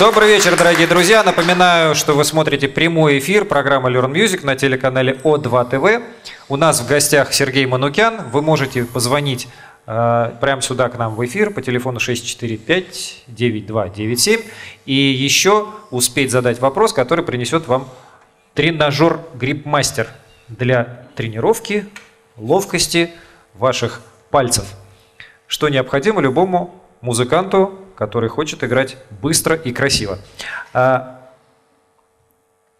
Добрый вечер, дорогие друзья. Напоминаю, что вы смотрите прямой эфир программы Learn Music на телеканале О2 ТВ. У нас в гостях Сергей Манукян. Вы можете позвонить э, прямо сюда к нам в эфир по телефону 645-9297 и еще успеть задать вопрос, который принесет вам тренажер Грипмастер для тренировки ловкости ваших пальцев. Что необходимо любому музыканту, который хочет играть быстро и красиво. А,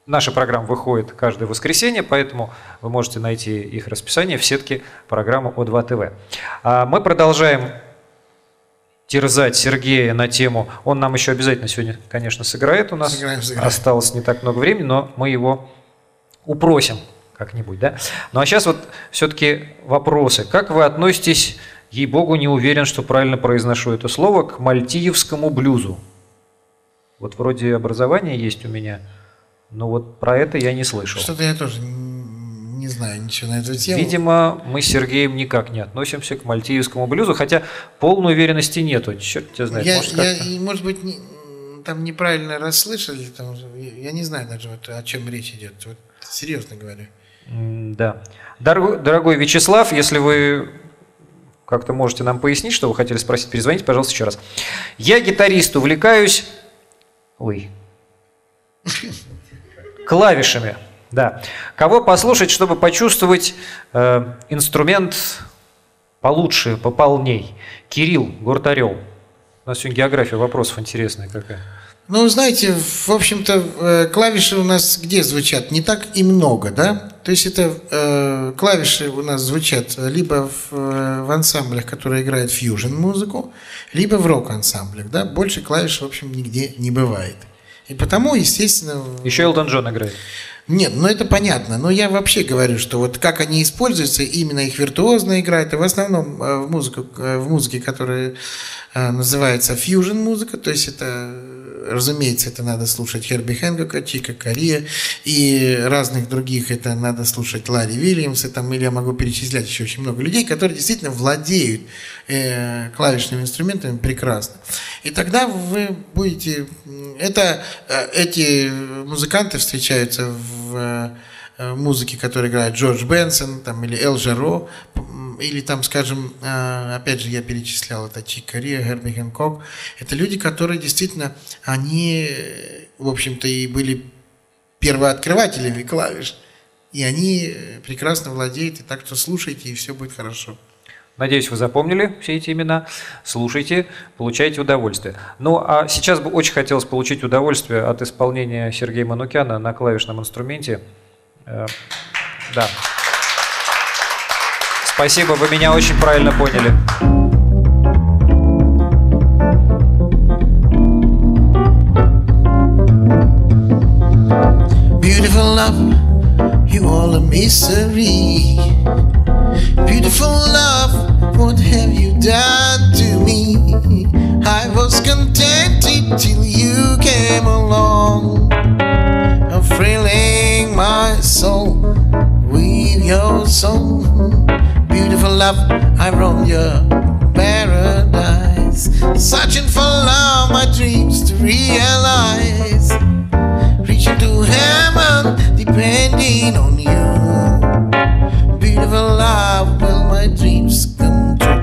наша программа выходит каждое воскресенье, поэтому вы можете найти их расписание в сетке программы О2 ТВ. А мы продолжаем терзать Сергея на тему. Он нам еще обязательно сегодня, конечно, сыграет. У нас сыграем, сыграем. осталось не так много времени, но мы его упросим как-нибудь, да? Ну а сейчас вот все-таки вопросы. Как вы относитесь ей-богу, не уверен, что правильно произношу это слово, к мальтиевскому блюзу. Вот вроде образования есть у меня, но вот про это я не слышал. Что-то я тоже не знаю ничего на эту тему. Видимо, мы с Сергеем никак не относимся к мальтиевскому блюзу, хотя полной уверенности нету. Черт тебя знает. Я, может, я, может быть, не, там неправильно расслышали, там, я не знаю даже, вот, о чем речь идет. Вот, серьезно говорю. Да. Дорогой, дорогой Вячеслав, если вы как-то можете нам пояснить, что вы хотели спросить, перезвоните, пожалуйста, еще раз. Я гитарист, увлекаюсь... Ой. Клавишами, да. Кого послушать, чтобы почувствовать э, инструмент получше, пополней? Кирилл, город Орел. У нас сегодня география вопросов интересная какая. Ну, знаете, в общем-то, э, клавиши у нас где звучат? Не так и много, да? То есть это э, клавиши у нас звучат либо в, э, в ансамблях, которые играют фьюжн-музыку, либо в рок-ансамблях, да? Больше клавиш, в общем, нигде не бывает. И потому, естественно... Еще Элтон Джон играет. Нет, ну это понятно. Но я вообще говорю, что вот как они используются, именно их виртуозно играют, и в основном в, музыку, в музыке, которая называется фьюжн музыка, то есть это разумеется, это надо слушать Херби Хэнкока, Чика Кория и разных других. Это надо слушать Ларри Вильямса, там, или я могу перечислять еще очень много людей, которые действительно владеют э, клавишными инструментами прекрасно. И тогда вы будете... Это, э, эти музыканты встречаются в э, музыке, которую играет Джордж Бенсон там, или Эл Жаро, или там, скажем, э, опять же, я перечислял, это Чик Кория, Герби Хэнкок, это люди, которые действительно, они, в общем-то, и были первооткрывателями клавиш, и они прекрасно владеют, и так что слушайте, и все будет хорошо. Надеюсь, вы запомнили все эти имена. Слушайте, получайте удовольствие. Ну, а сейчас бы очень хотелось получить удовольствие от исполнения Сергея Манукяна на клавишном инструменте. Э, да. Спасибо, вы меня очень правильно поняли. Beautiful love, you all a mystery. Beautiful love, what have you done to me? I was contented till you came along, I'm thrilling my soul with your song beautiful love, I roam your paradise. Searching for love, my dreams to realize. Reaching to heaven, depending on you beautiful life will my dreams come true.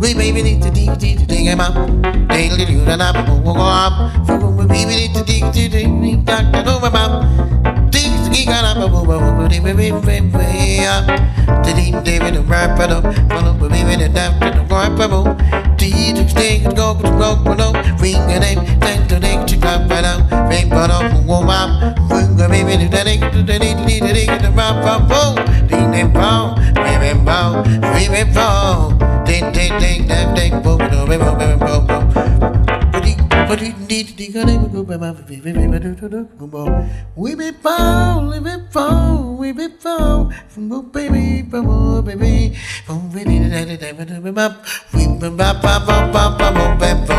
We baby need to dig dig dig him up. They little you and I will go up. We baby need to dig dig dig dig doctor go up. Dig dig up a boo boo boo baby baby up. Did he David and rap it up? Follow baby and doctor go up a boo. We be fall, we be fall, we be fall. From baby, baby, from baby, baby, from baby, baby, baby, that baby, baby, baby, baby, be baby, baby, baby, baby, bop baby, baby,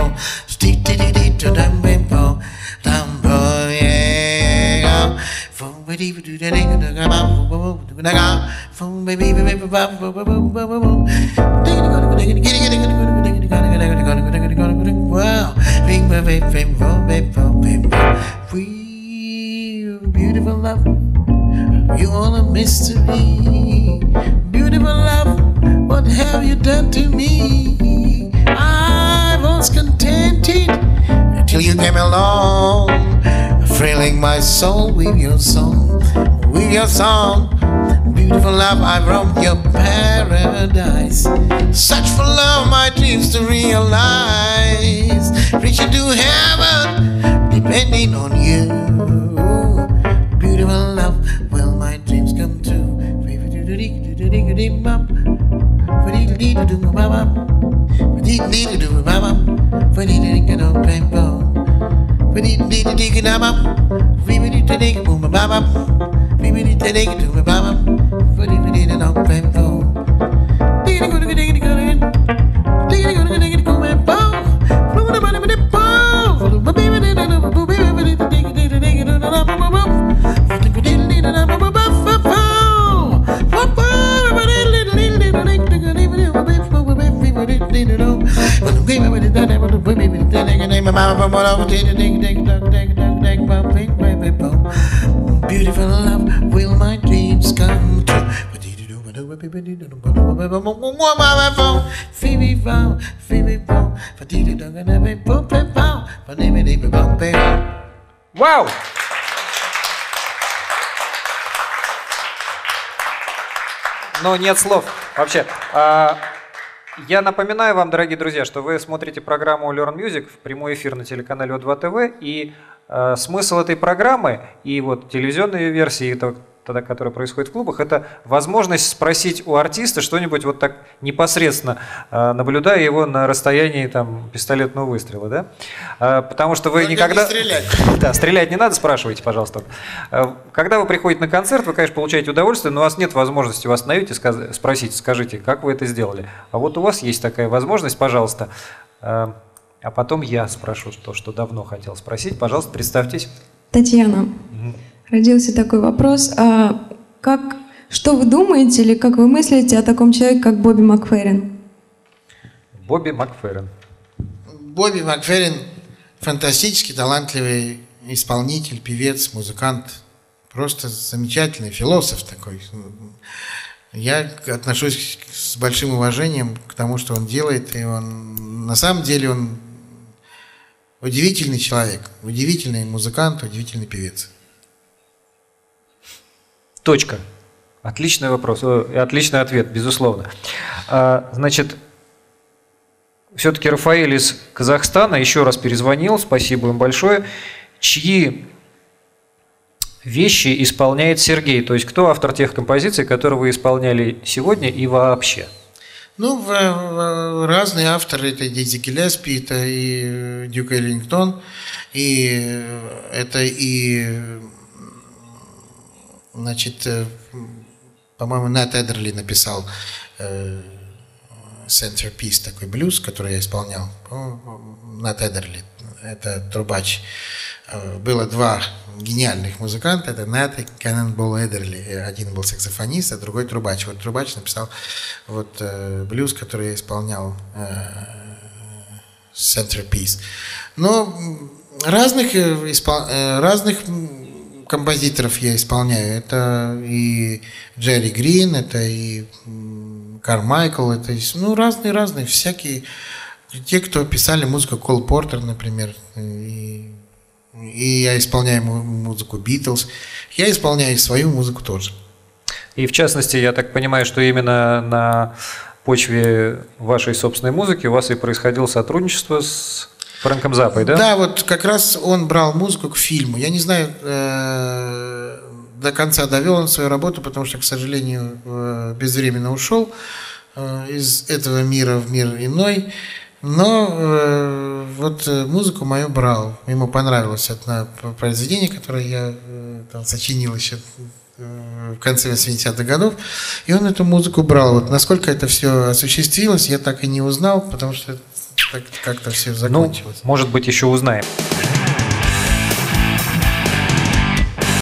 baby, baby, to baby, baby, baby, baby, be baby, baby, baby, baby, From baby, baby, baby, that baby, baby, baby, baby, from baby, baby, baby, baby, From baby, baby, bop baby, baby, baby, baby, bop. baby, baby, baby, baby, dig baby, baby, baby, baby, it, baby, baby, baby, baby, dig baby, baby, baby, baby, it, baby, baby we beautiful love, you all a mystery. Beautiful love, what have you done to me? I was contented until you came along, thrilling my soul with your song, with your song. Beautiful love, I roamed your paradise. Search for love, my dreams to realize. Reaching to heaven, depending on you. Beautiful love, will my dreams come true? Beautiful love, will my dreams come true? Phoebe Bow, Phoebe Bow, Вау! Ну, нет слов вообще. А, я напоминаю вам, дорогие друзья, что вы смотрите программу Learn Music в прямой эфир на телеканале О2 ТВ, и э, смысл этой программы и вот телевизионной версии, это, тогда, которая происходит в клубах, это возможность спросить у артиста что-нибудь вот так непосредственно, э, наблюдая его на расстоянии там, пистолетного выстрела, да? Э, потому что вы Только никогда... не стрелять. Да, стрелять не надо, спрашивайте, пожалуйста. Э, Когда вы приходите на концерт, вы, конечно, получаете удовольствие, но у вас нет возможности, вас остановить и сказ- спросить, скажите, как вы это сделали. А вот у вас есть такая возможность, пожалуйста. А потом я спрошу то, что давно хотел спросить. Пожалуйста, представьтесь. Татьяна, родился такой вопрос. А как, что вы думаете или как вы мыслите о таком человеке, как Бобби Макферрин? Бобби Макферрин. Бобби Макферрин фантастически талантливый исполнитель, певец, музыкант. Просто замечательный философ такой. Я отношусь с большим уважением к тому, что он делает. И он, на самом деле он удивительный человек, удивительный музыкант, удивительный певец. Точка. Отличный вопрос, э, отличный ответ, безусловно. А, Значит, все-таки Рафаэль из Казахстана еще раз перезвонил, спасибо им большое. Чьи вещи исполняет Сергей? То есть кто автор тех композиций, которые вы исполняли сегодня и вообще? Ну, разные авторы, это Дизи Гиллеспи, это и Дюк Эллингтон, и это и, значит, э, по-моему, Нэт Эдерли написал э, Centerpiece, такой блюз, который я исполнял. Нэт Эдерли, это трубач. Э, Было два гениальных музыканта, это Нэт и Кеннонбол Эдерли. Один был саксофонист, а другой трубач. Вот трубач написал вот блюз, который я исполнял Centerpiece. Но разных, разных композиторов я исполняю. Это и Джерри Грин, это и Кармайкл, это и, ну, разные-разные, всякие. Те, кто писали музыку, Кол Портер, например, и, и я исполняю му- музыку Битлз. Я исполняю свою музыку тоже. И в частности, я так понимаю, что именно на почве вашей собственной музыки у вас и происходило сотрудничество с Фрэнком Запой, да? Да, вот как раз он брал музыку к фильму. Я не знаю, э, до конца довел он свою работу, потому что, к сожалению, э, безвременно ушел э, из этого мира в мир иной. Но э, вот э, музыку мою брал. Ему понравилось одно произведение, которое я э, там сочинил еще э, в конце 80-х годов. И он эту музыку брал. Вот насколько это все осуществилось, я так и не узнал, потому что как-то все Ну, закончилось. может быть, еще узнаем.